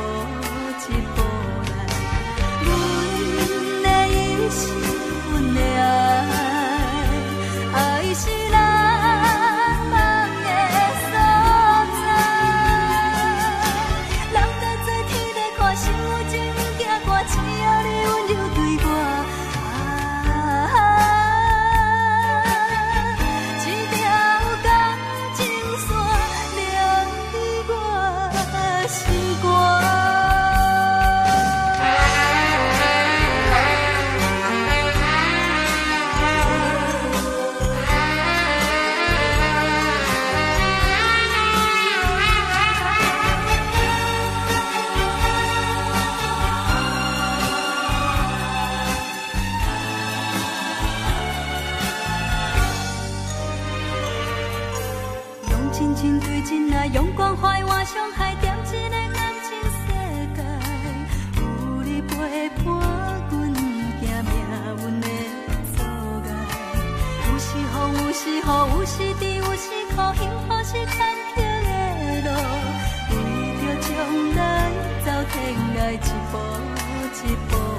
for 一步一步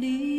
melody